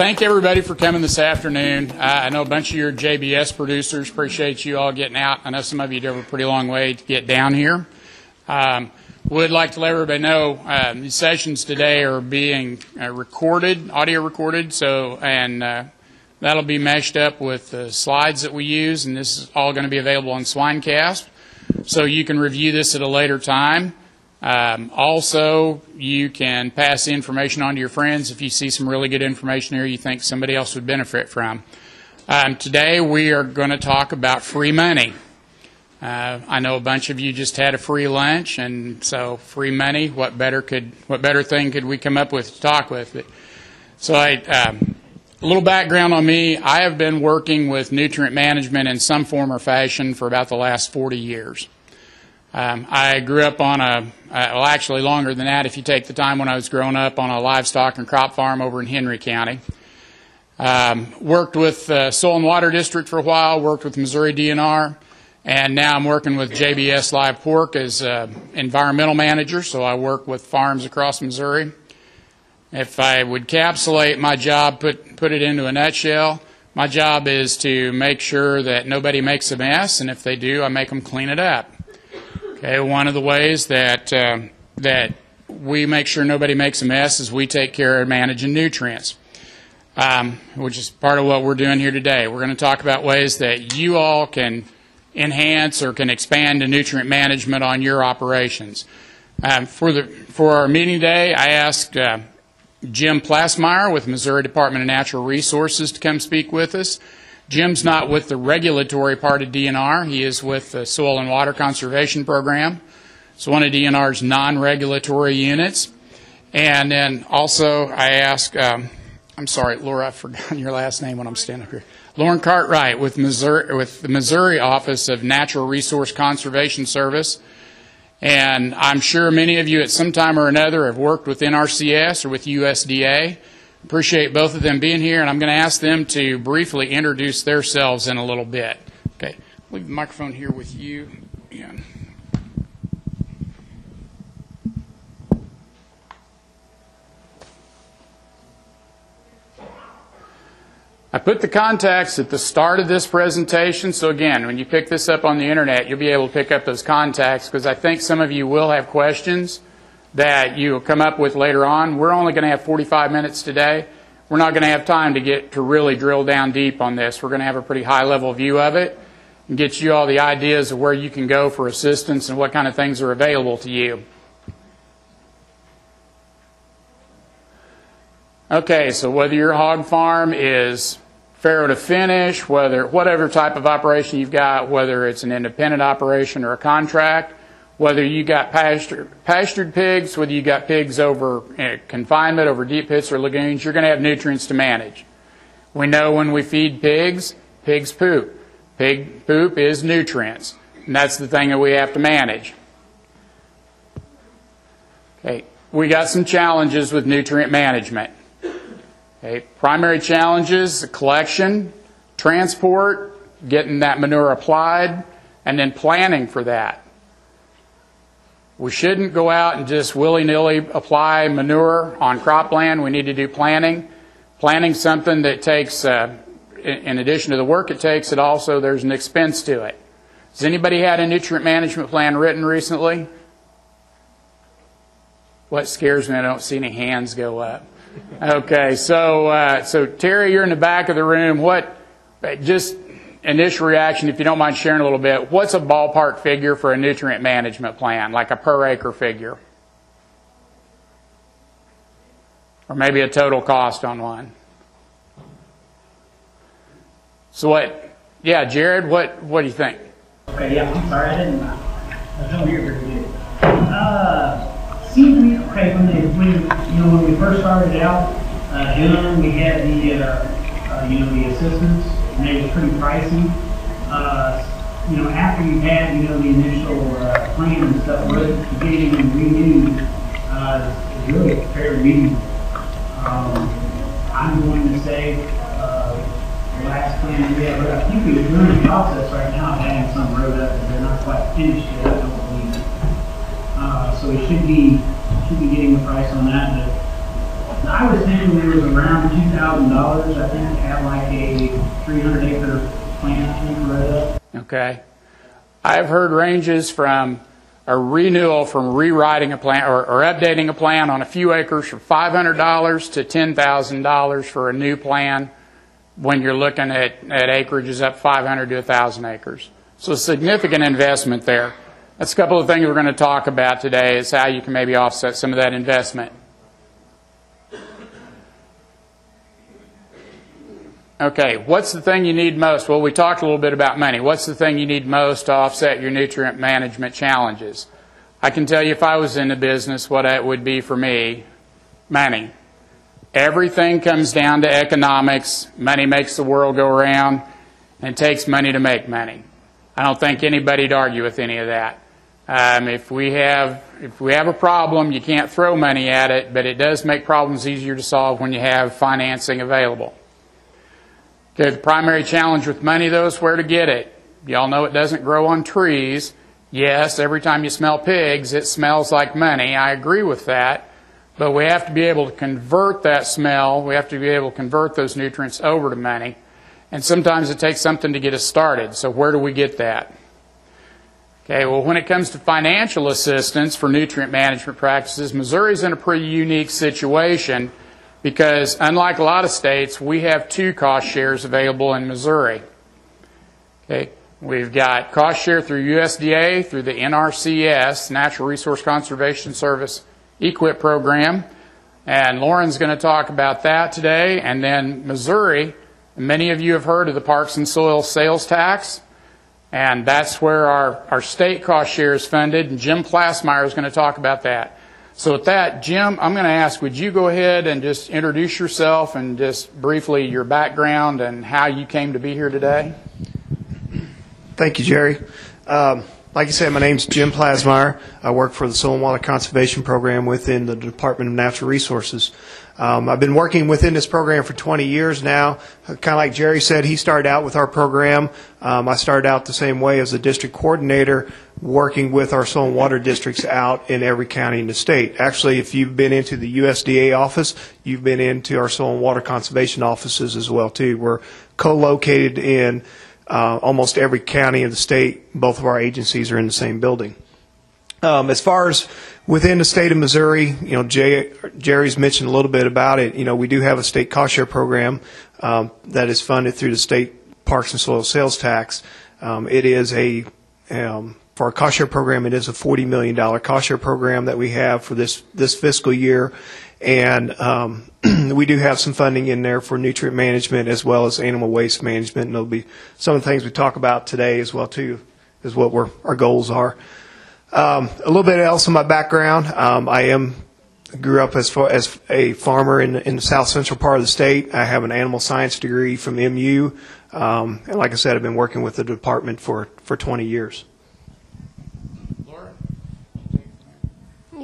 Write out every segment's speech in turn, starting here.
Thank everybody for coming this afternoon. I know a bunch of your JBS producers appreciate you all getting out. I know some of you drove a pretty long way to get down here. Um, would like to let everybody know uh, these sessions today are being uh, recorded, audio recorded, so and uh, that'll be meshed up with the slides that we use, and this is all going to be available on Swinecast, so you can review this at a later time. Um, also, you can pass the information on to your friends if you see some really good information here you think somebody else would benefit from. Um, today, we are going to talk about free money. Uh, I know a bunch of you just had a free lunch, and so free money. What better could what better thing could we come up with to talk with? But, so, I, um, a little background on me. I have been working with nutrient management in some form or fashion for about the last 40 years. Um, I grew up on a, uh, well, actually longer than that if you take the time when I was growing up on a livestock and crop farm over in Henry County. Um, worked with uh, Soil and Water District for a while, worked with Missouri DNR, and now I'm working with JBS Live Pork as uh, environmental manager, so I work with farms across Missouri. If I would capsulate my job, put, put it into a nutshell, my job is to make sure that nobody makes a mess, and if they do, I make them clean it up. Okay, one of the ways that uh, that we make sure nobody makes a mess is we take care of managing nutrients, um, which is part of what we're doing here today. We're going to talk about ways that you all can enhance or can expand the nutrient management on your operations. Um, for the for our meeting today, I asked uh, Jim Plassmeyer with Missouri Department of Natural Resources to come speak with us. Jim's not with the regulatory part of DNR. He is with the Soil and Water Conservation Program. It's one of DNR's non-regulatory units. And then also I ask, um, I'm sorry, Laura, I've forgotten your last name when I'm standing up here. Lauren Cartwright with, Missouri, with the Missouri Office of Natural Resource Conservation Service. And I'm sure many of you at some time or another have worked with NRCS or with USDA. Appreciate both of them being here, and I'm going to ask them to briefly introduce themselves in a little bit. Okay, leave the microphone here with you. Yeah. I put the contacts at the start of this presentation, so again, when you pick this up on the internet, you'll be able to pick up those contacts because I think some of you will have questions that you will come up with later on. We're only going to have 45 minutes today. We're not going to have time to get to really drill down deep on this. We're going to have a pretty high level view of it and get you all the ideas of where you can go for assistance and what kind of things are available to you. Okay, so whether your hog farm is farrow to finish, whether whatever type of operation you've got, whether it's an independent operation or a contract, whether you got pasture, pastured pigs, whether you got pigs over uh, confinement, over deep pits or lagoons, you're going to have nutrients to manage. We know when we feed pigs, pigs poop. Pig poop is nutrients, and that's the thing that we have to manage. Okay, we got some challenges with nutrient management. Okay, primary challenges: collection, transport, getting that manure applied, and then planning for that. We shouldn't go out and just willy-nilly apply manure on cropland. We need to do planning. Planning something that takes, uh, in addition to the work it takes, it also there's an expense to it. Has anybody had a nutrient management plan written recently? What scares me, I don't see any hands go up. Okay, so uh, so Terry, you're in the back of the room. What? Just initial reaction, if you don't mind sharing a little bit, what's a ballpark figure for a nutrient management plan, like a per acre figure? Or maybe a total cost on one. So what, yeah, Jared, what, what do you think? Okay, yeah, I'm sorry, I didn't, I was over here good. Uh, seemed to me, okay, when they, when, you know, when we first started out, uh, June, we had the, uh, uh, you know, the assistance, and they was pretty pricey. Uh, you know, after you had, you know, the initial uh, plan and stuff, really getting them renewed uh, is really fairly reasonable. Um, I'm going to say uh, the last plan we had, but I think we're in the process right now of having some road up, but they're not quite finished yet, I don't believe. Uh, so we should be should be getting the price on that. But I was thinking it was around two thousand dollars, I think, have like a three hundred acre plant, up. Okay. I've heard ranges from a renewal from rewriting a plan or, or updating a plan on a few acres from $500 to $10,000 for a new plan when you're looking at, at acreages up 500 to 1,000 acres. So significant investment there. That's a couple of things we're going to talk about today is how you can maybe offset some of that investment. Okay, what's the thing you need most? Well, we talked a little bit about money. What's the thing you need most to offset your nutrient management challenges? I can tell you if I was in the business, what it would be for me money. Everything comes down to economics. Money makes the world go around, and it takes money to make money. I don't think anybody'd argue with any of that. Um, if we have if we have a problem, you can't throw money at it, but it does make problems easier to solve when you have financing available. Okay, the primary challenge with money, though, is where to get it. Y'all know it doesn't grow on trees. Yes, every time you smell pigs, it smells like money. I agree with that. But we have to be able to convert that smell, we have to be able to convert those nutrients over to money. And sometimes it takes something to get us started. So, where do we get that? Okay, well, when it comes to financial assistance for nutrient management practices, Missouri's in a pretty unique situation because unlike a lot of states, we have two cost shares available in Missouri. Okay, we've got cost share through USDA, through the NRCS, Natural Resource Conservation Service EQIP program, and Lauren's going to talk about that today. And then Missouri, many of you have heard of the Parks and Soil Sales Tax, and that's where our, our state cost share is funded, and Jim Plassmeyer is going to talk about that. So with that, Jim, I'm going to ask, would you go ahead and just introduce yourself and just briefly your background and how you came to be here today? Thank you, Jerry. Um, like you said, my name's Jim Plassmeyer. I work for the Soil and Water Conservation Program within the Department of Natural Resources. Um, I've been working within this program for 20 years now. Kind of like Jerry said, he started out with our program. Um, I started out the same way as a district coordinator, working with our soil and water districts out in every county in the state. Actually, if you've been into the USDA office, you've been into our soil and water conservation offices as well too. We're co-located in uh, almost every county in the state. Both of our agencies are in the same building. Um, as far as within the state of Missouri, you know, Jay, Jerry's mentioned a little bit about it. You know, we do have a state cost share program um, that is funded through the state parks and soil sales tax. Um, it is a um, for our cost share program, it is a $40 million cost share program that we have for this, this fiscal year. And um, we do have some funding in there for nutrient management as well as animal waste management. And there'll be some of the things we talk about today as well, too, is what we're, our goals are. Um, a little bit else in my background. Um, I am grew up as far, as a farmer in, in the south central part of the state. I have an animal science degree from MU, um, and like I said, I've been working with the department for for 20 years.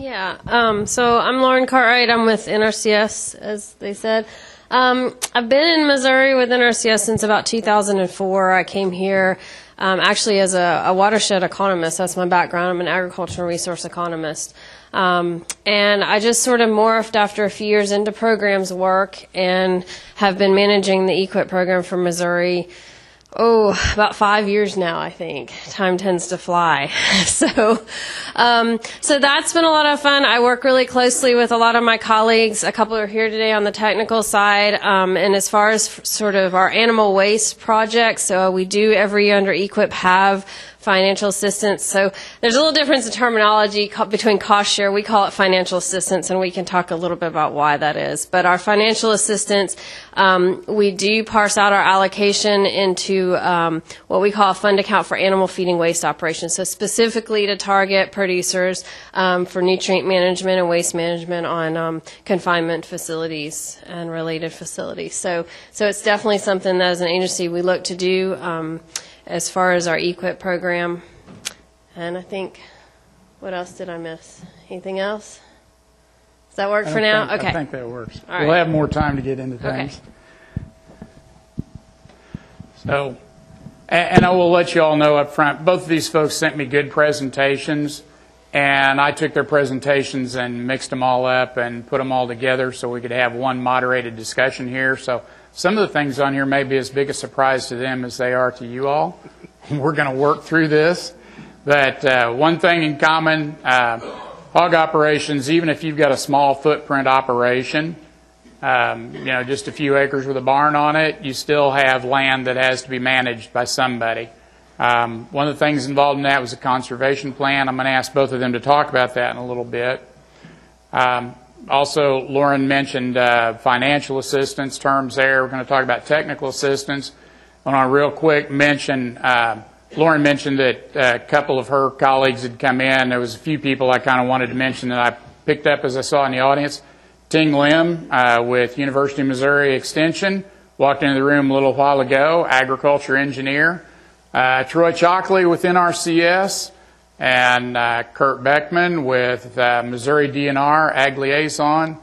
Yeah, um, so I'm Lauren Cartwright. I'm with NRCS, as they said. Um, I've been in Missouri with NRCS since about 2004. I came here um, actually as a, a, watershed economist. That's my background. I'm an agricultural resource economist. Um, and I just sort of morphed after a few years into programs work and have been managing the EQIP program for Missouri oh, about five years now, I think. Time tends to fly. so, um, so that's been a lot of fun. I work really closely with a lot of my colleagues. A couple are here today on the technical side. Um, and as far as sort of our animal waste projects, so we do every year under EQIP have financial assistance. So there's a little difference in terminology between cost share. We call it financial assistance, and we can talk a little bit about why that is. But our financial assistance, um, we do parse out our allocation into um, what we call a fund account for animal feeding waste operations. So specifically to target producers um, for nutrient management and waste management on um, confinement facilities and related facilities. So, so it's definitely something that as an agency we look to do. As far as our EQIP program. And I think, what else did I miss? Anything else? Does that work for now? think- okay. I think that works. All We'll right. have more time to get into things. Okay. So, and I will let you all know up front, both of these folks sent me good presentations, and I took their presentations and mixed them all up and put them all together so we could have one moderated discussion here. So some of the things on here may be as big a surprise to them as they are to you all. We're going to work through this. But uh, one thing in common, uh, hog operations, even if you've got a small footprint operation, um, you know, just a few acres with a barn on it, you still have land that has to be managed by somebody. Um, one of the things involved in that was a conservation plan. I'm going to ask both of them to talk about that in a little bit. Um, also, Lauren mentioned uh, financial assistance terms there. We're going to talk about technical assistance. I want to real quick mention, uh, Lauren mentioned that a couple of her colleagues had come in. There was a few people I kind of wanted to mention that I picked up as I saw in the audience. Teng Lim uh, with University of Missouri Extension walked into the room a little while ago, agriculture engineer. Uh, Troy Chockley with NRCS, and uh, Kurt Beckman with uh, Missouri DNR, Ag Liaison.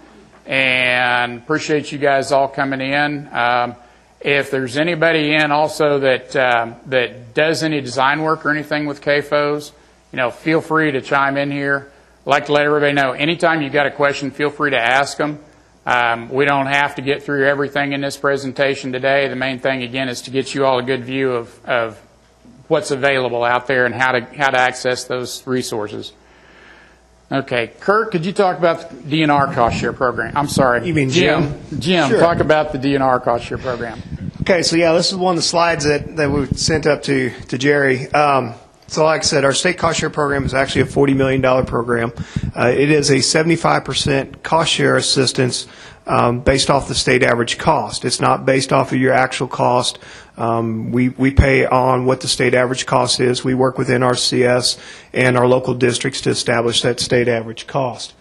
And appreciate you guys all coming in. Um, if there's anybody in also that um, that does any design work or anything with CAFOs, you know, feel free to chime in here. I'd like to let everybody know anytime you've got a question, feel free to ask them. Um, we don't have to get through everything in this presentation today. The main thing, again, is to get you all a good view of, of what's available out there and how to how to access those resources. Okay, Kurt, could you talk about the DNR cost share program? I'm sorry. You mean Jim? Jim, Sure. talk about the DNR cost share program. Okay, so yeah, this is one of the slides that, that we sent up to, to Jerry. Um, so like I said, our state cost share program is actually a $40 million program. Uh, it is a 75% cost share assistance um, based off the state average cost. It's not based off of your actual cost. Um, we, we pay on what the state average cost is. We work with NRCS and our local districts to establish that state average cost.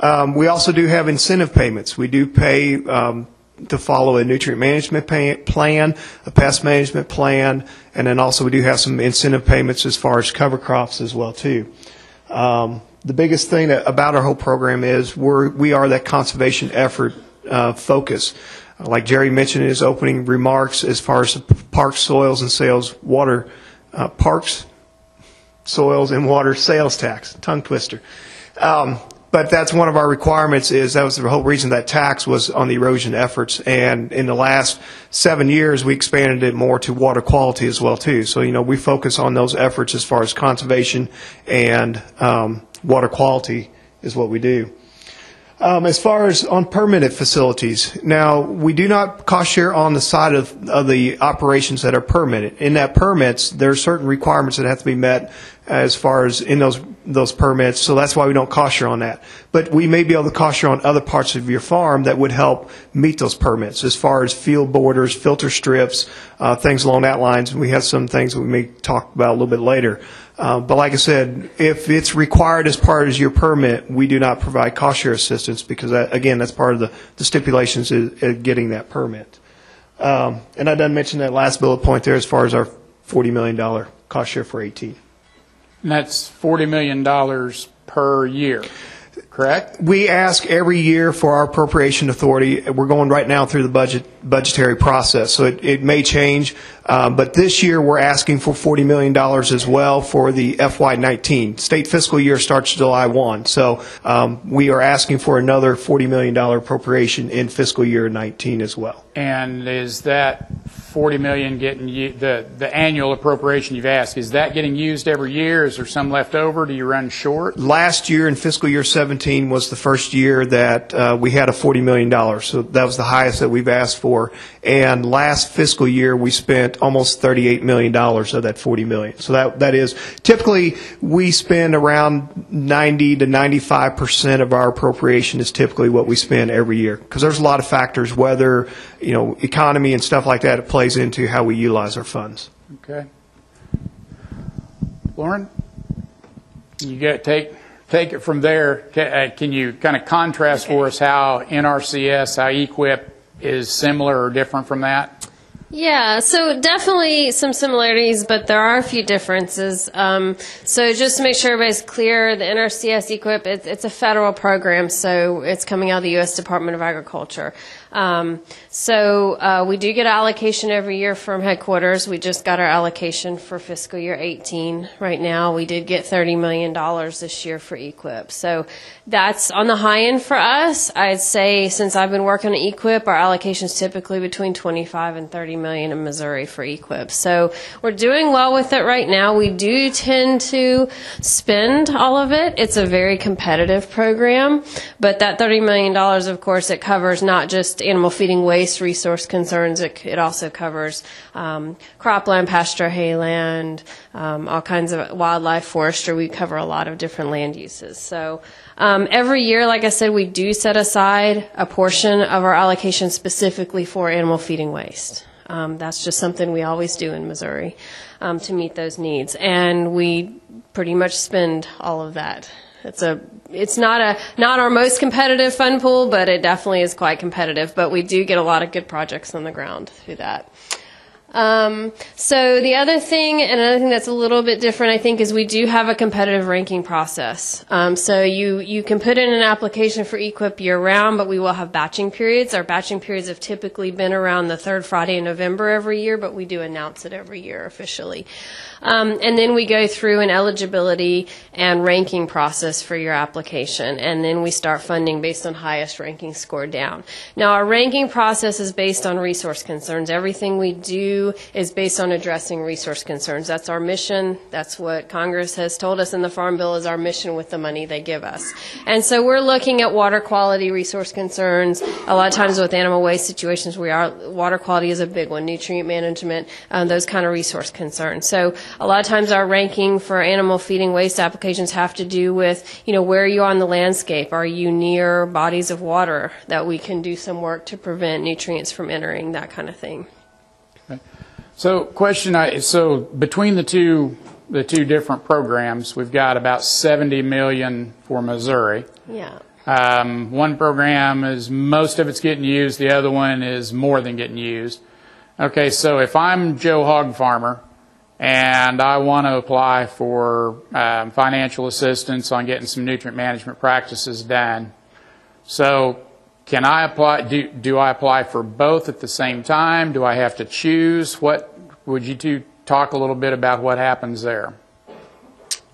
Um, we also do have incentive payments. We do pay um, to follow a nutrient management plan, a pest management plan, and then also we do have some incentive payments as far as cover crops as well too. Um, the biggest thing about our whole program is we're, we are that conservation effort uh, focus. Like Jerry mentioned in his opening remarks, as far as the parks, soils, and sales, water, uh, parks, soils and water sales tax, tongue twister. Um, but that's one of our requirements is that was the whole reason that tax was on the erosion efforts. And in the last seven years, we expanded it more to water quality as well too. So, you know, we focus on those efforts as far as conservation and um, water quality is what we do. Um, as far as on permitted facilities, now we do not cost share on the side of, of the operations that are permitted. In that permits, there are certain requirements that have to be met as far as in those those permits. So that's why we don't cost share on that. But we may be able to cost share on other parts of your farm that would help meet those permits, as far as field borders, filter strips, uh, things along that lines. We have some things we may talk about a little bit later. Uh, but like I said, if it's required as part of your permit, we do not provide cost share assistance because, that, again, that's part of the, the stipulations is getting that permit. Um, and I done mention that last bullet point there as far as our $40 million cost share for 18. And that's $40 million per year, correct? We ask every year for our appropriation authority. We're going right now through the budget budgetary process, so it, it may change. Um, but this year, we're asking for $40 million as well for the FY19. State fiscal year starts July 1, so um, we are asking for another $40 million appropriation in fiscal year 19 as well. And is that 40 million getting, u- the, the annual appropriation you've asked, is that getting used every year? Is there some left over? Do you run short? Last year in fiscal year 17 was the first year that uh, we had a $40 million. So that was the highest that we've asked for. And last fiscal year, we spent almost $38 million of that 40 million. So that, that is, typically, we spend around 90 to 95% of our appropriation is typically what we spend every year. Because there's a lot of factors, weather, you know, economy and stuff like that, it plays into how we utilize our funds. Okay. Lauren? You get, take, take it from there. Ca- uh, Can you kind of contrast for us how NRCS, how EQIP is similar or different from that? Yeah, so definitely some similarities, but there are a few differences. Um, so just to make sure everybody's clear, the NRCS EQIP, it's, it's a federal program, so it's coming out of the U.S. Department of Agriculture. Um, so uh, we do get allocation every year from headquarters. We just got our allocation for fiscal year 18 right now. We did get $30 million this year for EQIP. So that's on the high end for us. I'd say since I've been working on EQIP, our allocation is typically between 25 and 30 million in Missouri for EQIP. So we're doing well with it right now. We do tend to spend all of it. It's a very competitive program, but that $30 million, of course, it covers not just animal feeding waste resource concerns. It, it also covers um, cropland, pasture, hayland, um, all kinds of wildlife, forestry. We cover a lot of different land uses. So um, every year, like I said, we do set aside a portion of our allocation specifically for animal feeding waste. Um, that's just something we always do in Missouri um, to meet those needs, and we pretty much spend all of that. It's a it's not a not our most competitive fund pool, but it definitely is quite competitive. But we do get a lot of good projects on the ground through that. Um, so the other thing, and another thing that's a little bit different, I think, is we do have a competitive ranking process. Um, so you you can put in an application for EQIP year round, but we will have batching periods. Our batching periods have typically been around the third Friday in November every year, but we do announce it every year officially. Um, and then we go through an eligibility and ranking process for your application, and then we start funding based on highest ranking score down. Now, our ranking process is based on resource concerns. Everything we do is based on addressing resource concerns. That's our mission. That's what Congress has told us in the Farm Bill is our mission with the money they give us. And so we're looking at water quality, resource concerns. A lot of times with animal waste situations, we are water quality is a big one, nutrient management, um, those kind of resource concerns. So a lot of times our ranking for animal feeding waste applications have to do with, you know, where are you on the landscape? Are you near bodies of water that we can do some work to prevent nutrients from entering, that kind of thing. So, question: I, So, between the two, the two different programs, we've got about 70 million for Missouri. Yeah. Um, one program is most of it's getting used. The other one is more than getting used. Okay, so if I'm Joe Hog Farmer and I want to apply for um, financial assistance on getting some nutrient management practices done, so can I apply? Do, do I apply for both at the same time? Do I have to choose? What would you two talk a little bit about what happens there?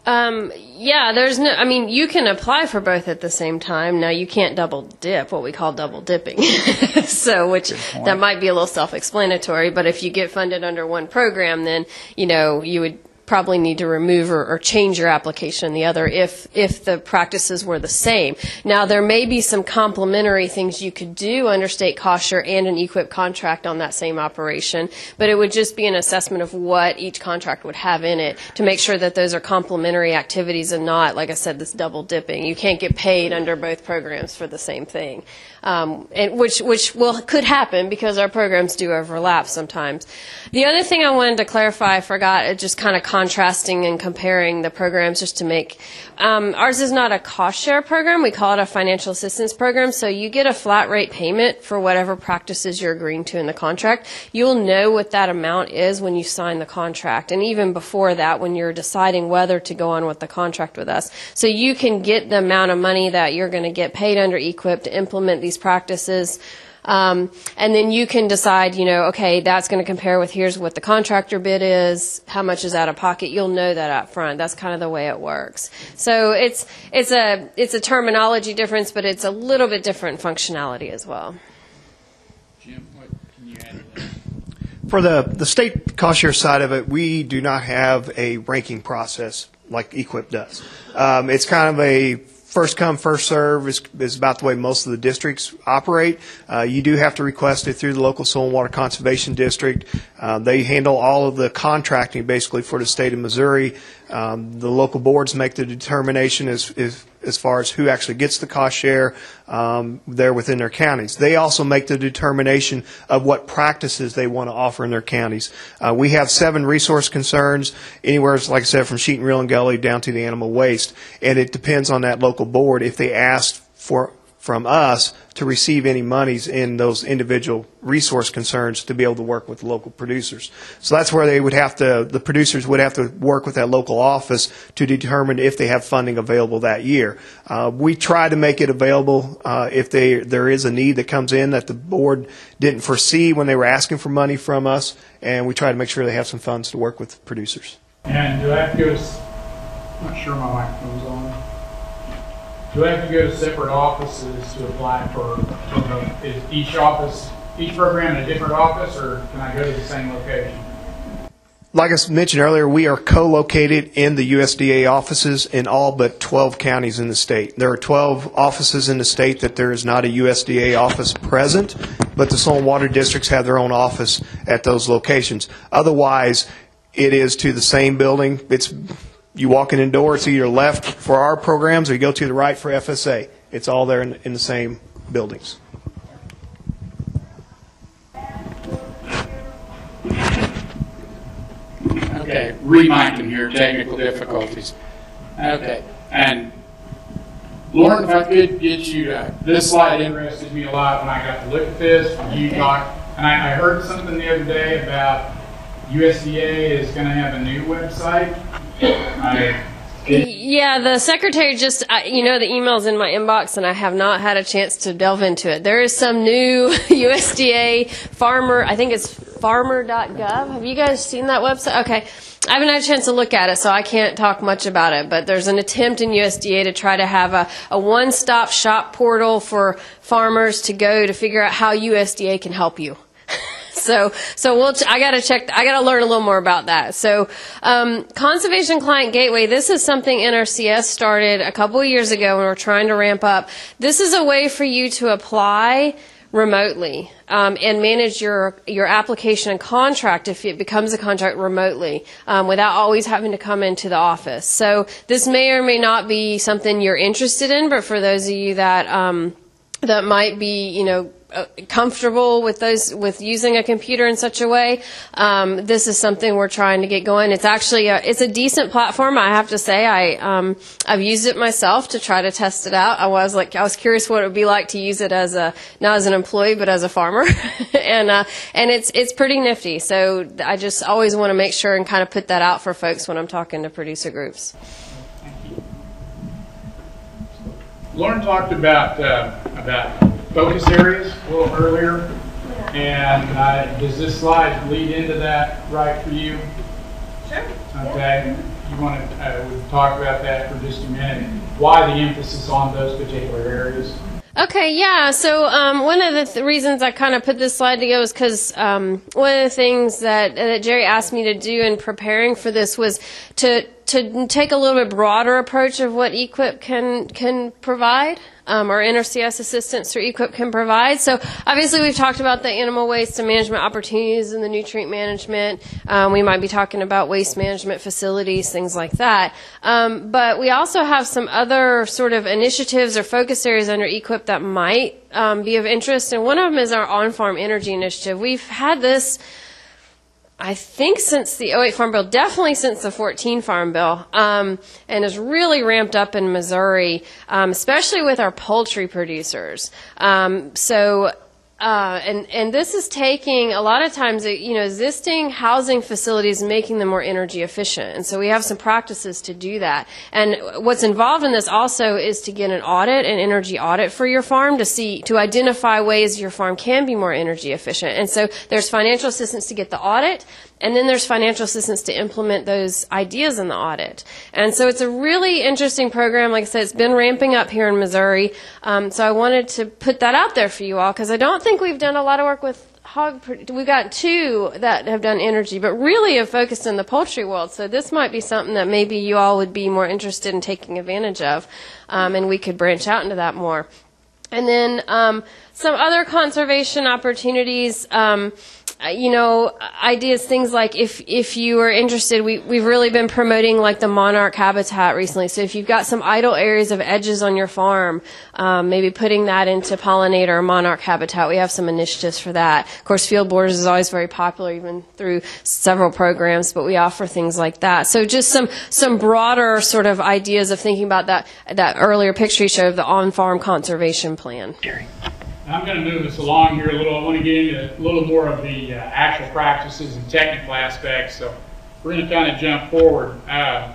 Um, yeah, there's no, I mean, you can apply for both at the same time. Now, you can't double dip, what we call double dipping. so, which, that might be a little self explanatory, but if you get funded under one program, then, you know, you would probably need to remove or, or, change your application the other if if the practices were the same. Now there may be some complementary things you could do under state share and an EQIP contract on that same operation, but it would just be an assessment of what each contract would have in it to make sure that those are complementary activities and not, like I said, this double dipping. You can't get paid under both programs for the same thing um, and which which will could happen because our programs do overlap sometimes. The other thing I wanted to clarify, I forgot, just kind of contrasting and comparing the programs, just to make um, ours is not a cost share program. We call it a financial assistance program. So you get a flat rate payment for whatever practices you're agreeing to in the contract. You'll know what that amount is when you sign the contract, and even before that, when you're deciding whether to go on with the contract with us. So you can get the amount of money that you're going to get paid under EQIP to implement these these practices. Um, and then you can decide, you know, okay, that's going to compare with here's what the contractor bid is, how much is out of pocket. You'll know that up front. That's kind of the way it works. So it's it's a it's a terminology difference, but it's a little bit different functionality as well. Jim, what can you add to that? For the, the state cost share side of it, we do not have a ranking process like EQIP does. Um, it's kind of a first come, first serve is, is about the way most of the districts operate. Uh, you do have to request it through the local soil and water conservation district. Uh, they handle all of the contracting basically for the state of Missouri. Um, the local boards make the determination as, as, as far as who actually gets the cost share um, there within their counties. They also make the determination of what practices they want to offer in their counties. Uh, we have seven resource concerns, anywhere, like I said, from sheet and rill and gully down to the animal waste, and it depends on that local board if they ask for from us to receive any monies in those individual resource concerns to be able to work with local producers. So that's where they would have to, the producers would have to work with that local office to determine if they have funding available that year. Uh, we try to make it available uh, if they, there is a need that comes in that the board didn't foresee when they were asking for money from us, and we try to make sure they have some funds to work with producers. And do I have to not sure my microphone's on. Do I have to go to separate offices to apply for, is each office, each program in a different office, or can I go to the same location? Like I mentioned earlier, we are co-located in the USDA offices in all but 12 counties in the state. There are 12 offices in the state that there is not a USDA office present, but the soil and water districts have their own office at those locations. Otherwise, it is to the same building. It's, you walk in the door, it's either left for our programs or you go to the right for FSA. It's all there in, in the same buildings. Okay, reminding here, technical difficulties. Okay, and Lauren, if I could get you to, this slide interested me a lot when I got to look at this, you talked, and I, I heard something the other day about USDA is gonna have a new website. Yeah, the secretary just, I- you know, the email's in my inbox and I have not had a chance to delve into it. There is some new USDA farmer, I think it's farmer.gov. Have you guys seen that website? Okay. I haven't had a chance to look at it, so I can't talk much about it, but there's an attempt in USDA to try to have a, a one-stop shop portal for farmers to go to figure out how USDA can help you. So, so we'll. Ch- I gotta check. I gotta learn a little more about that. So, um, conservation client gateway. This is something NRCS started a couple of years ago, and we're trying to ramp up. This is a way for you to apply remotely um, and manage your your application and contract if it becomes a contract remotely um, without always having to come into the office. So this may or may not be something you're interested in, but for those of you that um, that might be, you know, comfortable with those with using a computer in such a way. Um, this is something we're trying to get going. It's actually a, it's a decent platform. I have to say, I um, I've used it myself to try to test it out. I was like I was curious what it would be like to use it as a not as an employee but as a farmer, and uh, and it's it's pretty nifty. So I just always want to make sure and kind of put that out for folks when I'm talking to producer groups. Lauren talked about, uh, about focus areas a little earlier, and uh, does this slide lead into that right for you? Sure. Okay, you want to, uh, we'll talk about that for just a minute, why the emphasis on those particular areas? Okay, yeah. So um, one of the th- reasons I kind of put this slide together was because um, one of the things that, that Jerry asked me to do in preparing for this was to to take a little bit broader approach of what EQIP can can provide. Um, or NRCS assistance through EQIP can provide. So obviously we've talked about the animal waste and management opportunities and the nutrient management. Um, we might be talking about waste management facilities, things like that. Um, but we also have some other sort of initiatives or focus areas under EQIP that might um, be of interest. And one of them is our on-farm energy initiative. We've had this I think since the 08 Farm Bill, definitely since the 14 Farm Bill, um, and has really ramped up in Missouri, um, especially with our poultry producers. Um, so, uh, and and this is taking a lot of times, you know, existing housing facilities making them more energy efficient. And so we have some practices to do that. And what's involved in this also is to get an audit, an energy audit for your farm to see to identify ways your farm can be more energy efficient. And so there's financial assistance to get the audit. And then there's financial assistance to implement those ideas in the audit. And so it's a really interesting program. Like I said, it's been ramping up here in Missouri. Um, so I wanted to put that out there for you all because I don't think we've done a lot of work with hog. We've got two that have done energy, but really have focused in the poultry world. So this might be something that maybe you all would be more interested in taking advantage of, um, and we could branch out into that more. And then um, some other conservation opportunities. Um, you know, ideas, things like if if you are interested, we we've really been promoting like the monarch habitat recently. So if you've got some idle areas of edges on your farm, um, maybe putting that into pollinator or monarch habitat. We have some initiatives for that. Of course, field borders is always very popular, even through several programs. But we offer things like that. So just some some broader sort of ideas of thinking about that that earlier picture you showed of the on farm conservation plan. I'm going to move us along here a little. I want to get into a little more of the uh, actual practices and technical aspects. So we're going to kind of jump forward. Uh,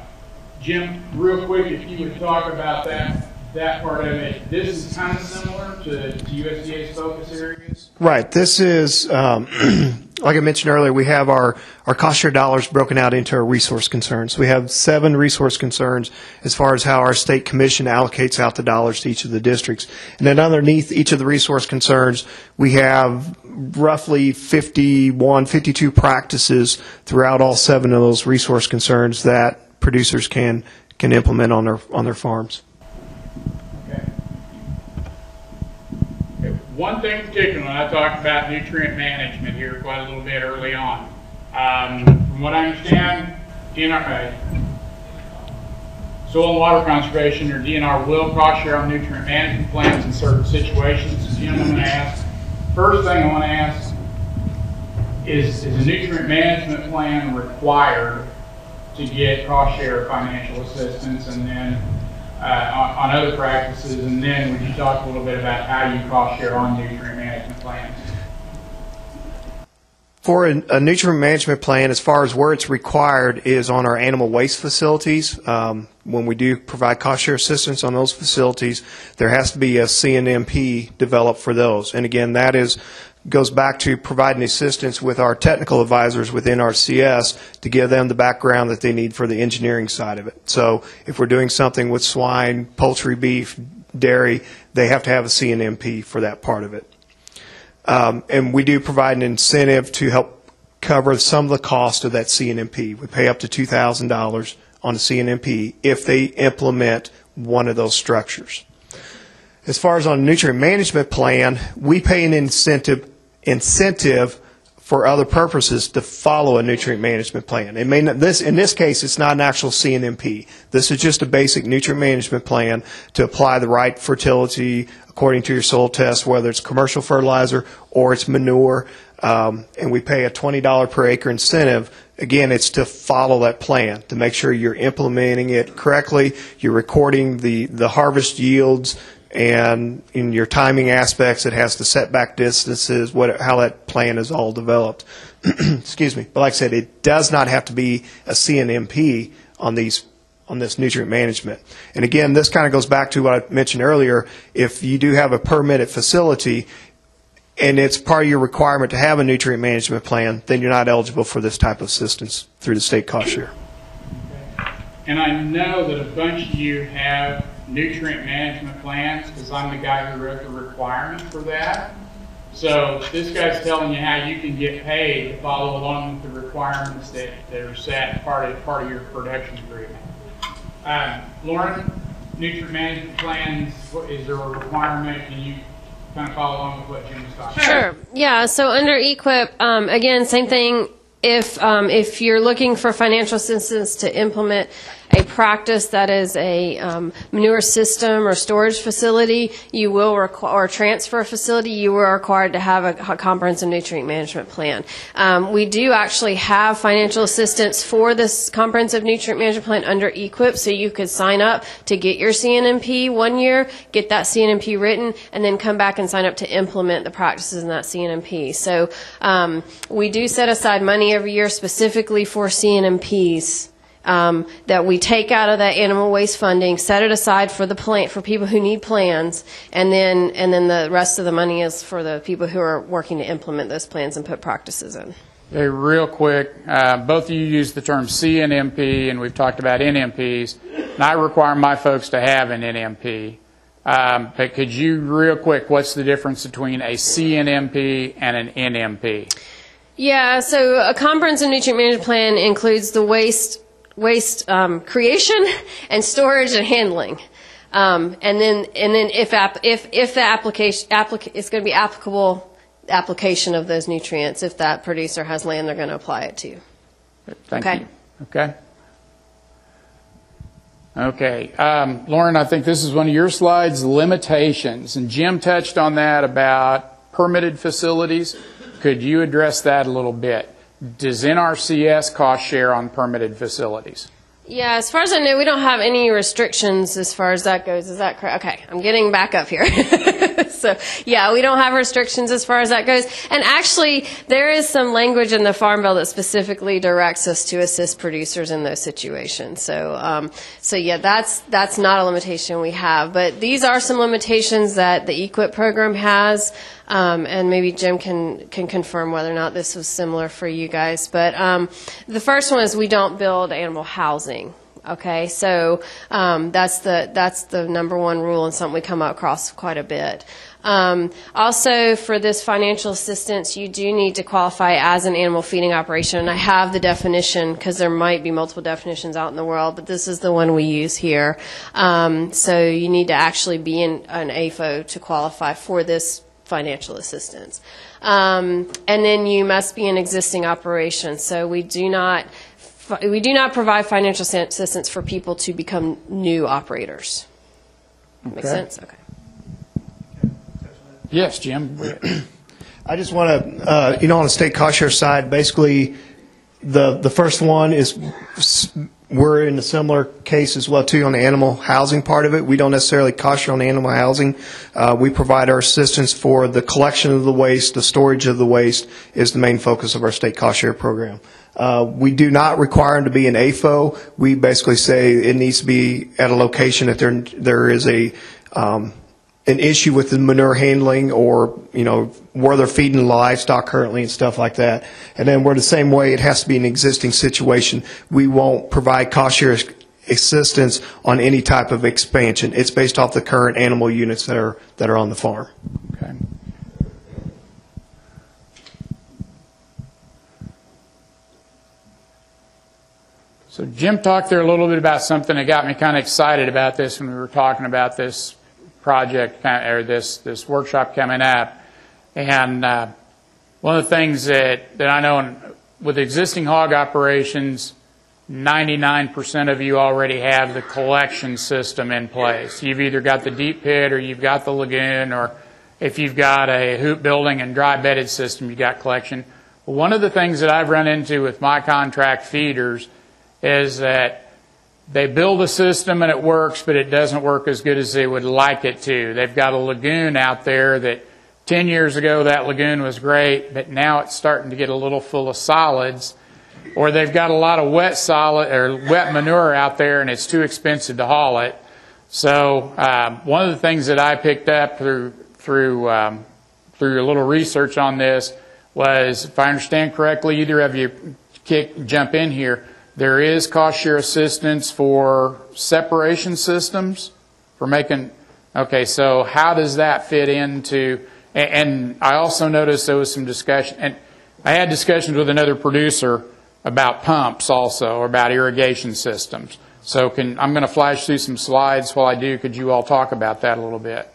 Jim, real quick, if you would talk about that that part of it. This is kind of similar to, to USDA's focus areas. Right. This is, um, like I mentioned earlier, we have our, our cost share dollars broken out into our resource concerns. We have seven resource concerns as far as how our state commission allocates out the dollars to each of the districts. And then underneath each of the resource concerns, we have roughly 51, 52 practices throughout all seven of those resource concerns that producers can, can implement on their, on their farms. Okay. Okay, One thing in particular, I talked about nutrient management here quite a little bit early on, um, from what I understand, DNR, uh, soil and water conservation or DNR will cross share on nutrient management plans in certain situations. So Jim, I'm going to ask, first thing I want to ask is, is a nutrient management plan required to get cross-share financial assistance? And then uh, on, on other practices, and then would you talk a little bit about how you cost share on nutrient management plans? For a, a nutrient management plan, as far as where it's required, is on our animal waste facilities. Um, when we do provide cost share assistance on those facilities, there has to be a CNMP developed for those. And again, that is goes back to providing assistance with our technical advisors within our CS to give them the background that they need for the engineering side of it. So if we're doing something with swine, poultry, beef, dairy, they have to have a CNMP for that part of it. Um, and we do provide an incentive to help cover some of the cost of that CNMP. We pay up to $2,000 on a CNMP if they implement one of those structures. As far as on a nutrient management plan, we pay an incentive incentive for other purposes to follow a nutrient management plan. It may not, this, in this case, it's not an actual CNMP. This is just a basic nutrient management plan to apply the right fertility according to your soil test, whether it's commercial fertilizer or it's manure. Um, and we pay a $20 per acre incentive. Again, it's to follow that plan, to make sure you're implementing it correctly, you're recording the, the harvest yields, and in your timing aspects, it has the setback distances, what, how that plan is all developed. Excuse me. But like I said, it does not have to be a CNMP on these on this nutrient management. And again, this kind of goes back to what I mentioned earlier. If you do have a permitted facility and it's part of your requirement to have a nutrient management plan, then you're not eligible for this type of assistance through the state cost share. And I know that a bunch of you have nutrient management plans because I'm the guy who wrote the requirement for that. So this guy's telling you how you can get paid to follow along with the requirements that, that are set part of part of your production agreement. Um, Lauren, nutrient management plans, is there a requirement? Can you kind of follow along with what Jim was talking about? Sure. Yeah. So under EQIP, um, again, same thing. If um, if you're looking for financial assistance to implement a practice that is a um, manure system or storage facility, you will require or transfer facility, you are required to have a, a comprehensive nutrient management plan. Um, we do actually have financial assistance for this comprehensive nutrient management plan under EQIP, so you could sign up to get your CNMP one year, get that CNMP written, and then come back and sign up to implement the practices in that CNMP. So um, we do set aside money every year specifically for CNMPs um, that we take out of that animal waste funding, set it aside for the plant for people who need plans, and then and then the rest of the money is for the people who are working to implement those plans and put practices in. Hey, real quick, uh, both of you use the term CNMP, and we've talked about NMPs. And I require my folks to have an NMP. Um, but could you, real quick, what's the difference between a CNMP and an NMP? Yeah, so a comprehensive nutrient management plan includes the waste waste um, creation and storage and handling. Um, and then, and then if, app, if, if the application applica- is going to be applicable, application of those nutrients if that producer has land they're going to apply it to. Thank Okay. you. Okay. Okay. Um, Lauren, I think this is one of your slides, limitations. And Jim touched on that about permitted facilities. Could you address that a little bit? Does NRCS cost share on permitted facilities? Yeah, as far as I know, we don't have any restrictions as far as that goes. Is that correct? Okay, I'm getting back up here. so, yeah, we don't have restrictions as far as that goes. And actually, there is some language in the Farm Bill that specifically directs us to assist producers in those situations. So, um, so yeah, that's that's not a limitation we have. But these are some limitations that the EQIP program has. Um, and maybe Jim can can confirm whether or not this was similar for you guys. But um, the first one is we don't build animal housing. Okay, so um, that's the that's the number one rule and something we come across quite a bit. Um, also, for this financial assistance, you do need to qualify as an animal feeding operation. And I have the definition because there might be multiple definitions out in the world, but this is the one we use here. Um, so you need to actually be in an AFO to qualify for this financial assistance. Um, and then you must be an existing operation. So we do not we do not provide financial assistance for people to become new operators. Make Okay. sense? Okay. Yes, Jim. I just want to, uh, you know, on the state cost share side, basically, the the first one is s- we're in a similar case as well too on the animal housing part of it. We don't necessarily cost share on animal housing. Uh, we provide our assistance for the collection of the waste, the storage of the waste is the main focus of our state cost share program. Uh, we do not require them to be an AFO. We basically say it needs to be at a location that there there is a um, an issue with the manure handling or, you know, where they're feeding livestock currently and stuff like that. And then we're the same way, it has to be an existing situation. We won't provide cost share assistance on any type of expansion. It's based off the current animal units that are, that are on the farm. Okay. So Jim talked there a little bit about something that got me kind of excited about this when we were talking about this project uh, or this this workshop coming up. And uh, one of the things that, that I know in, with existing hog operations, 99% of you already have the collection system in place. You've either got the deep pit or you've got the lagoon, or if you've got a hoop building and dry bedded system, you've got collection. One of the things that I've run into with my contract feeders is that they build a system and it works, but it doesn't work as good as they would like it to. They've got a lagoon out there that 10 years ago that lagoon was great, but now it's starting to get a little full of solids. Or they've got a lot of wet solid or wet manure out there and it's too expensive to haul it. So um, one of the things that I picked up through through um, through a little research on this was, if I understand correctly, either of you kick jump in here. There is cost share assistance for separation systems for making. Okay, so how does that fit into? And, and I also noticed there was some discussion, and I had discussions with another producer about pumps also, or about irrigation systems. So can I'm going to flash through some slides while I do. Could you all talk about that a little bit?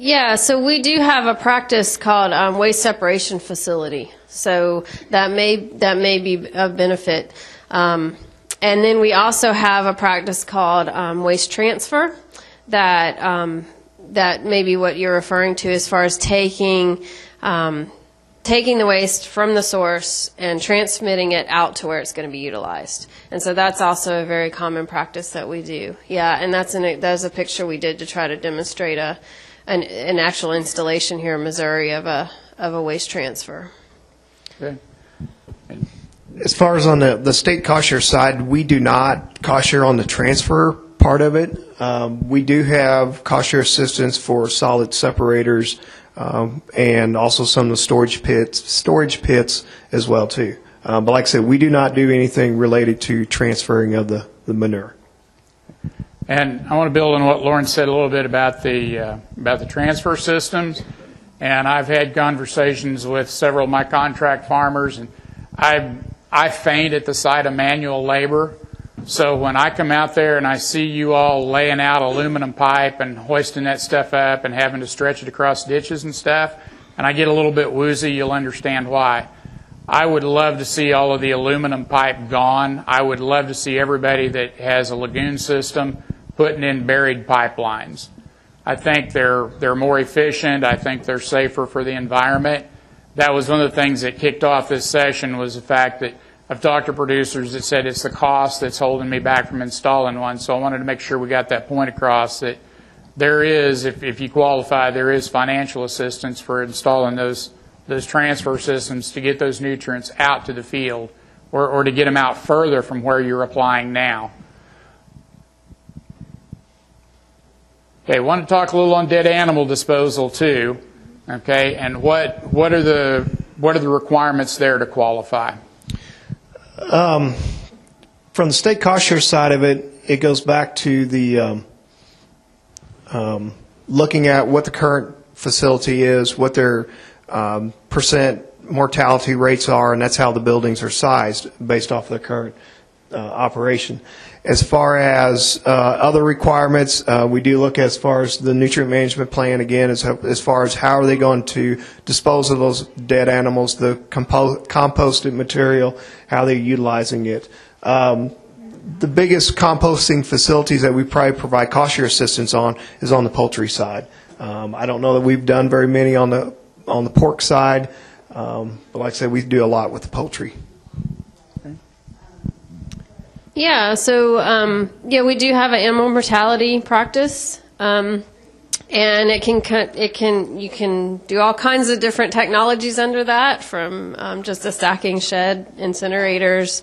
Yeah, so we do have a practice called um, waste separation facility. So that may that may be of benefit. Um, and then we also have a practice called um, waste transfer. That um, that may be what you're referring to as far as taking um, taking the waste from the source and transmitting it out to where it's going to be utilized. And so that's also a very common practice that we do. Yeah, and that's an, that's a picture we did to try to demonstrate a an, an actual installation here in Missouri of a of a waste transfer. Okay. As far as on the, the state cost share side, we do not cost share on the transfer part of it. Um, we do have cost share assistance for solid separators um, and also some of the storage pits, storage pits as well too. Um, but like I said, we do not do anything related to transferring of the, the manure. And I want to build on what Lauren said a little bit about the uh, about the transfer systems. And I've had conversations with several of my contract farmers, and I I faint at the sight of manual labor. So when I come out there and I see you all laying out aluminum pipe and hoisting that stuff up and having to stretch it across ditches and stuff, and I get a little bit woozy, you'll understand why. I would love to see all of the aluminum pipe gone. I would love to see everybody that has a lagoon system putting in buried pipelines. I think they're they're more efficient. I think they're safer for the environment. That was one of the things that kicked off this session was the fact that I've talked to producers that said it's the cost that's holding me back from installing one. So I wanted to make sure we got that point across that there is, if, if you qualify, there is financial assistance for installing those those transfer systems to get those nutrients out to the field or, or to get them out further from where you're applying now. Okay, want to talk a little on dead animal disposal too. Okay, and what what are the what are the requirements there to qualify? From the state cost share side of it, it goes back to the um, um, looking at what the current facility is, what their um, percent mortality rates are, and that's how the buildings are sized based off of their current uh, operation. As far as uh, other requirements, uh, we do look as far as the nutrient management plan again, as, as far as how are they going to dispose of those dead animals, the compo- composted material, how they're utilizing it. Um, the biggest composting facilities that we probably provide cost share assistance on is on the poultry side. Um, I don't know that we've done very many on the on the pork side, um, but like I said, we do a lot with the poultry. Yeah, so um, yeah, we do have an animal mortality practice, um, and it can it can you can do all kinds of different technologies under that, from um, just a stacking shed, incinerators,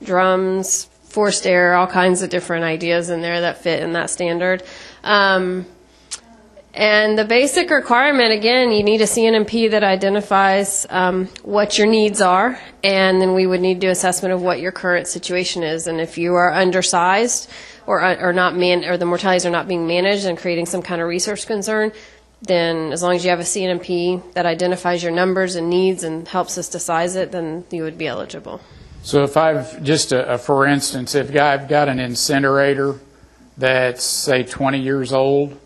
drums, forced air, all kinds of different ideas in there that fit in that standard. Um, and the basic requirement, again, you need a CNMP that identifies um, what your needs are, and then we would need to do assessment of what your current situation is. And if you are undersized or or not man or the mortalities are not being managed and creating some kind of resource concern, then as long as you have a CNMP that identifies your numbers and needs and helps us to size it, then you would be eligible. So if I've just a, a for instance, if I've got an incinerator that's say 20 years old,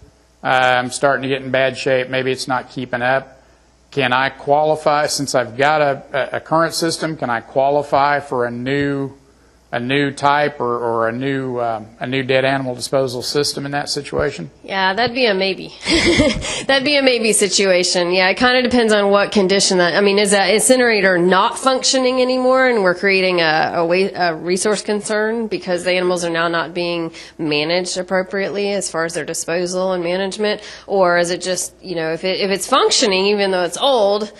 I'm starting to get in bad shape. Maybe it's not keeping up. Can I qualify since I've got a, a current system? Can I qualify for a new a new type or, or a new um, a new dead animal disposal system in that situation? Yeah, that'd be a maybe. that'd be a maybe situation. Yeah, it kind of depends on what condition that. I mean, is that incinerator not functioning anymore, and we're creating a, a, wa- a resource concern because the animals are now not being managed appropriately as far as their disposal and management, or is it just you know if it if it's functioning even though it's old?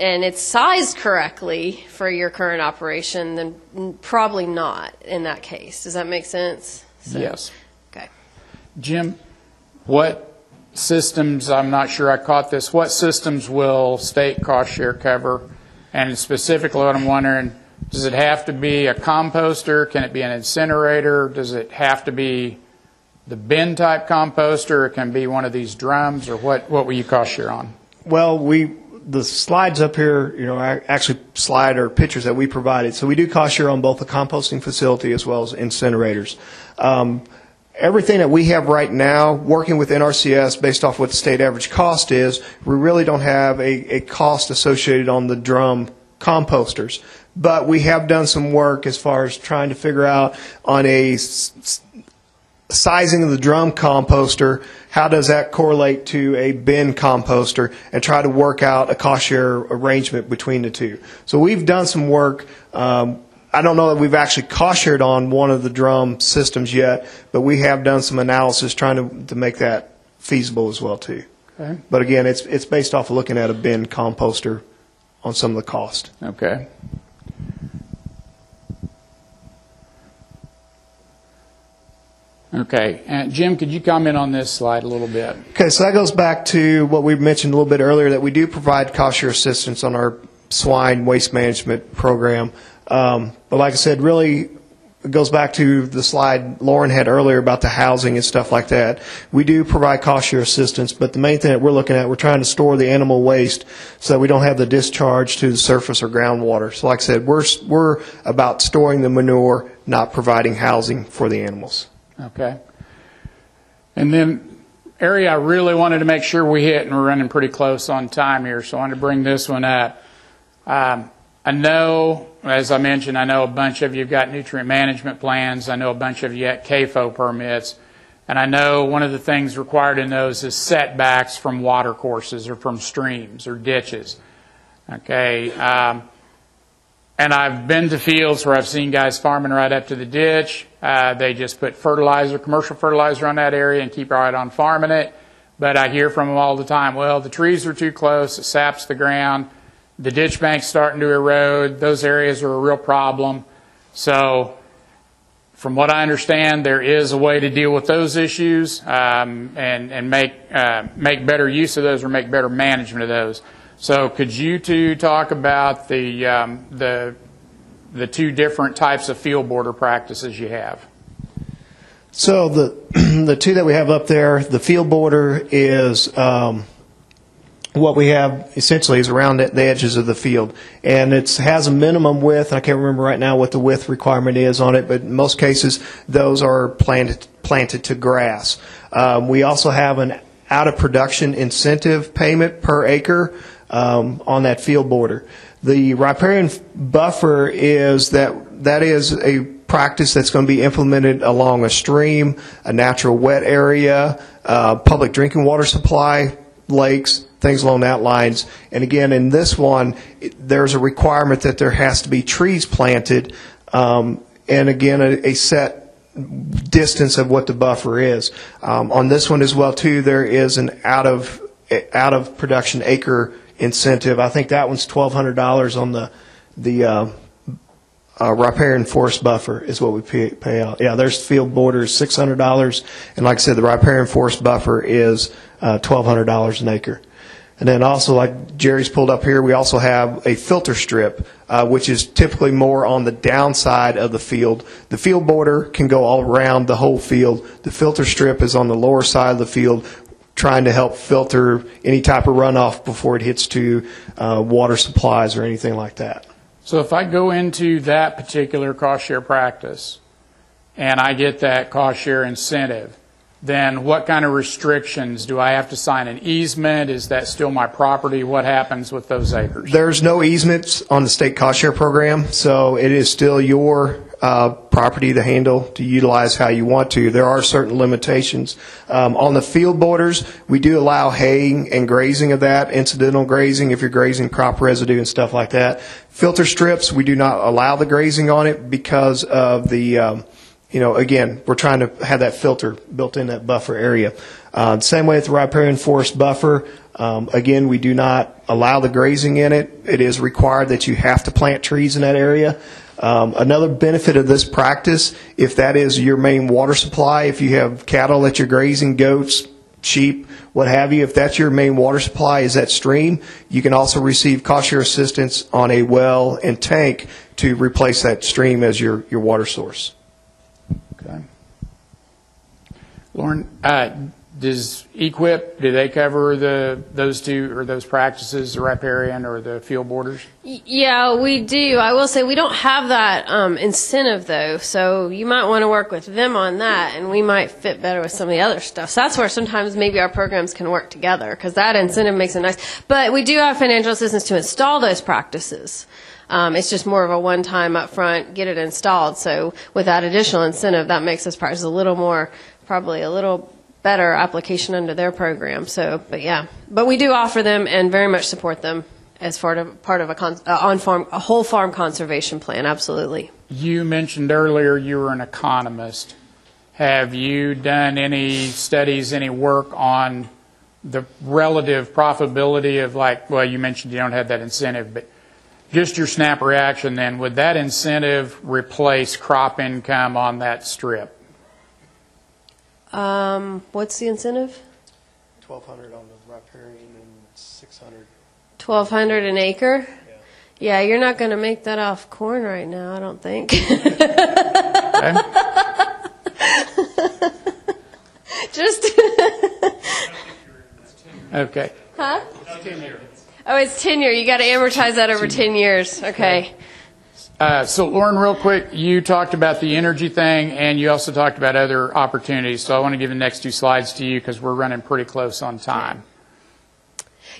And it's sized correctly for your current operation, then probably not in that case. Does that make sense? So- Yes. Okay. Jim, what systems, I'm not sure I caught this, what systems will state cost share cover? And specifically what I'm wondering, does it have to be a composter? Can it be an incinerator? Does it have to be the bin type composter? It can be one of these drums or what, what will you cost share on? Well, we the slides up here, you know, are actually slide or pictures that we provided. So we do cost share on both the composting facility as well as incinerators. Um, everything that we have right now, working with NRCS based off what the state average cost is, we really don't have a, a cost associated on the drum composters. But we have done some work as far as trying to figure out on a sizing of the drum composter, how does that correlate to a bin composter, and try to work out a cost share arrangement between the two. So we've done some work. Um, I don't know that we've actually cost shared on one of the drum systems yet, but we have done some analysis trying to, to make that feasible as well too. Okay. But again, it's it's based off of looking at a bin composter on some of the cost. Okay. Okay, and Jim, could you comment on this slide a little bit? Okay, so that goes back to what we mentioned a little bit earlier that we do provide cost share assistance on our swine waste management program. Um, but like I said, really it goes back to the slide Lauren had earlier about the housing and stuff like that. We do provide cost share assistance, but the main thing that we're looking at, we're trying to store the animal waste so that we don't have the discharge to the surface or groundwater. So like I said, we're, we're about storing the manure, not providing housing for the animals. Okay. And then, area I really wanted to make sure we hit, and we're running pretty close on time here, so I wanted to bring this one up. Um, I know, as I mentioned, I know a bunch of you have got nutrient management plans. I know a bunch of you got CAFO permits. And I know one of the things required in those is setbacks from water courses or from streams or ditches. Okay. Um, and I've been to fields where I've seen guys farming right up to the ditch. Uh, they just put fertilizer, commercial fertilizer on that area and keep right on farming it. But I hear from them all the time, well, the trees are too close, it saps the ground, the ditch bank's starting to erode, those areas are a real problem. So, from what I understand, there is a way to deal with those issues um, and, and make, uh, make better use of those or make better management of those. So could you two talk about the, um, the, the two different types of field border practices you have? So the the two that we have up there, the field border is um, what we have essentially is around the edges of the field, and it has a minimum width. I can't remember right now what the width requirement is on it, but in most cases those are planted planted to grass. Um, we also have an out of production incentive payment per acre um, on that field border. The riparian buffer is that that is a practice that's going to be implemented along a stream, a natural wet area, uh, public drinking water supply, lakes, things along that lines. And again, in this one, it- there's a requirement that there has to be trees planted, um, and again, a, a set distance of what the buffer is. Um, on this one as well, too, there is an out of out of production acre incentive. I think that one's twelve hundred dollars on the the uh, uh, riparian forest buffer is what we pay, pay out. Yeah, there's field borders six hundred dollars, and like I said, the riparian forest buffer is uh, twelve hundred dollars an acre. And then also, like Jerry's pulled up here, we also have a filter strip, uh, which is typically more on the downside of the field. The field border can go all around the whole field. The filter strip is on the lower side of the field, trying to help filter any type of runoff before it hits to uh, water supplies or anything like that. So if I go into that particular cost share practice and I get that cost share incentive, then what kind of restrictions? Do I have to sign an easement? Is that still my property? What happens with those acres? There's no easements on the state cost share program, so it is still your uh, property to handle, to utilize how you want to. There are certain limitations. Um, On the field borders, we do allow haying and grazing of that, incidental grazing if you're grazing crop residue and stuff like that. Filter strips, we do not allow the grazing on it because of the, um, you know, again, we're trying to have that filter built in that buffer area. Uh, Same way with the riparian forest buffer. Um, Again, we do not allow the grazing in it. It is required that you have to plant trees in that area. Um, Another benefit of this practice, if that is your main water supply, if you have cattle that you're grazing, goats, sheep, what have you, if that's your main water supply is that stream, you can also receive cost share assistance on a well and tank to replace that stream as your, your water source. Okay. Lauren, uh, does EQIP, do they cover the, those two, or those practices, the riparian or the field borders? Yeah, we do. I will say we don't have that um, incentive though, so you might want to work with them on that, and we might fit better with some of the other stuff. So that's where sometimes maybe our programs can work together because that incentive makes it nice. But we do have financial assistance to install those practices. Um, it's just more of a one-time upfront, get it installed. So with that additional incentive, that makes those practice a little more, probably a little better application under their program. So, but yeah, but we do offer them and very much support them as part of part of a con- uh, on farm a whole farm conservation plan. Absolutely. You mentioned earlier you were an economist. Have you done any studies, any work on the relative profitability of like, well, you mentioned you don't have that incentive, but just your snap reaction then, would that incentive replace crop income on that strip? Um, what's the incentive? Twelve hundred on the riparian and six hundred. Twelve hundred an acre. Yeah, Yeah, you're not going to make that off corn right now. I don't think. Just Okay. huh? Oh, it's tenure. You got to amortize that over ten years. Okay. Uh, So Lauren, real quick, you talked about the energy thing, and you also talked about other opportunities. So I want to give the next two slides to you because we're running pretty close on time.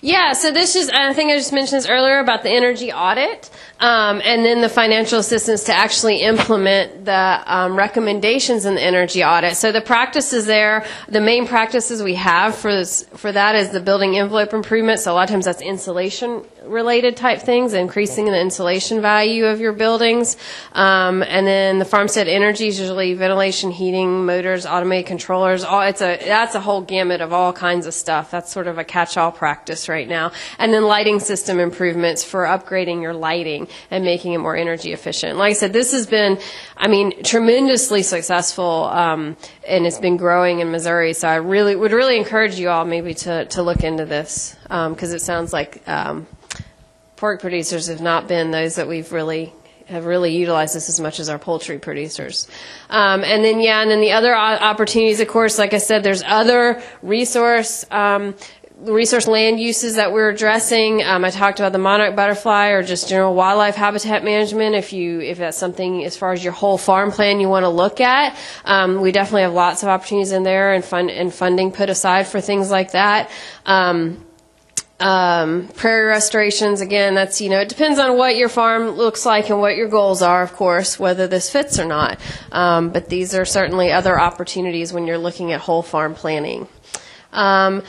Yeah, so this is, I think I just mentioned this earlier about the energy audit, um, and then the financial assistance to actually implement the um, recommendations in the energy audit. So the practices there, the main practices we have for this, for that is the building envelope improvement. So a lot of times that's insulation related type things, increasing the insulation value of your buildings. Um, and then the farmstead energy is usually ventilation, heating, motors, automated controllers. All it's a that's a whole gamut of all kinds of stuff. That's sort of a catch-all practice right now. And then lighting system improvements for upgrading your lighting and making it more energy efficient. Like I said, this has been, I mean, tremendously successful, um, and it's been growing in Missouri. So I really would really encourage you all maybe to to look into this because it sounds like. Pork producers have not been those that we've really have really utilized this as much as our poultry producers. Um, and then, yeah, and then the other opportunities, of course, like I said, there's other resource. Um, resource land uses that we're addressing. Um, I talked about the monarch butterfly or just general wildlife habitat management. If you if that's something as far as your whole farm plan you want to look at, um, we definitely have lots of opportunities in there and fund and funding put aside for things like that. Um, um, prairie restorations, again, that's, you know, it depends on what your farm looks like and what your goals are, of course, whether this fits or not. Um, but these are certainly other opportunities when you're looking at whole farm planning. Um,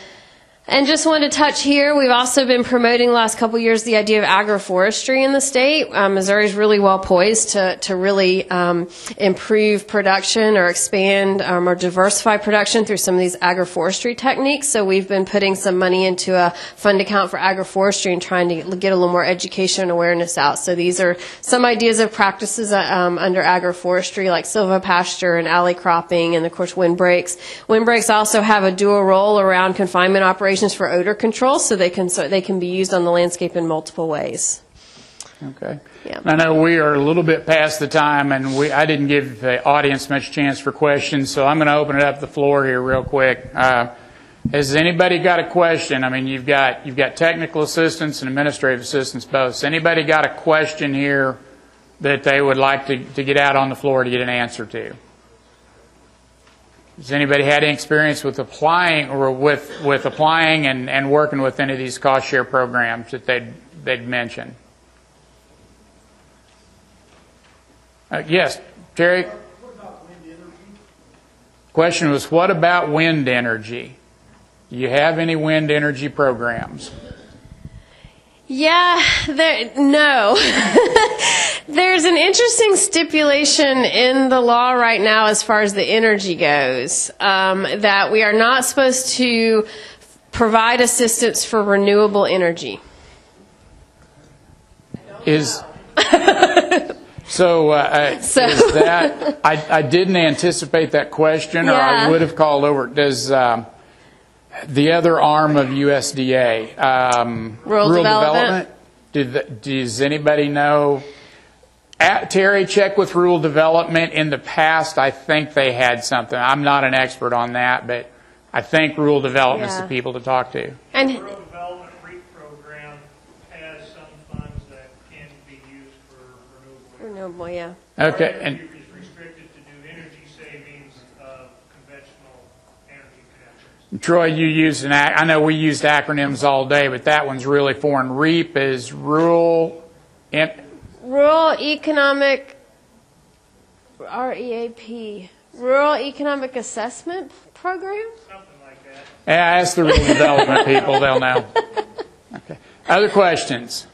and just wanted to touch here, we've also been promoting the last couple years the idea of agroforestry in the state. Um, Missouri is really well poised to, to really um, improve production or expand um, or diversify production through some of these agroforestry techniques. So we've been putting some money into a fund account for agroforestry and trying to get a little more education and awareness out. So these are some ideas of practices um, under agroforestry like silvopasture and alley cropping and of course windbreaks. Windbreaks also have a dual role around confinement operations for odor control, so they can so they can be used on the landscape in multiple ways. Okay. Yeah. I know we are a little bit past the time, and we, I didn't give the audience much chance for questions, so I'm going to open it up the floor here real quick. Uh, has anybody got a question? I mean, you've got you've got technical assistance and administrative assistance both. Has anybody got a question here that they would like to, to get out on the floor to get an answer to? Has anybody had any experience with applying or with, with applying and, and working with any of these cost share programs that they'd, they'd mentioned? Uh, yes, Terry? Question was, what about wind energy? Do you have any wind energy programs? Yeah, there, no. There's an interesting stipulation in the law right now as far as the energy goes um, that we are not supposed to provide assistance for renewable energy. Is so, uh, So- is that I, I didn't anticipate that question, or I would have called over. Does um, the other arm of USDA, um, Rural Development? Do the, does anybody know? At, Terry, check with rural development. In the past, I think they had something. I'm not an expert on that, but I think rural development's Yeah. the people to talk to. And the Rural Development REAP program has some funds that can be used for renewable. renewable, yeah. Okay, Part of and it is restricted to do energy savings of conventional energy connections. Troy, you used an, ac- I know we used acronyms all day, but that one's really foreign. REAP is rural, in- Rural Economic, REAP, Rural Economic Assessment Program? Something like that. yeah, ask the rural development people, they'll know. Okay. Other questions?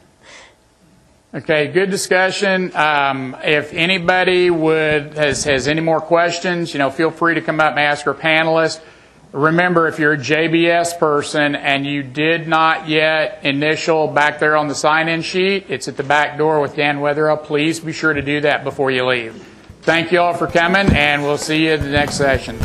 Okay, good discussion. Um, if anybody would, has, has any more questions, you know, feel free to come up and ask our panelists. Remember, if you're a JBS person and you did not yet initial back there on the sign-in sheet, it's at the back door with Dan Weatherup. Please be sure to do that before you leave. Thank you all for coming, and we'll see you at the next session.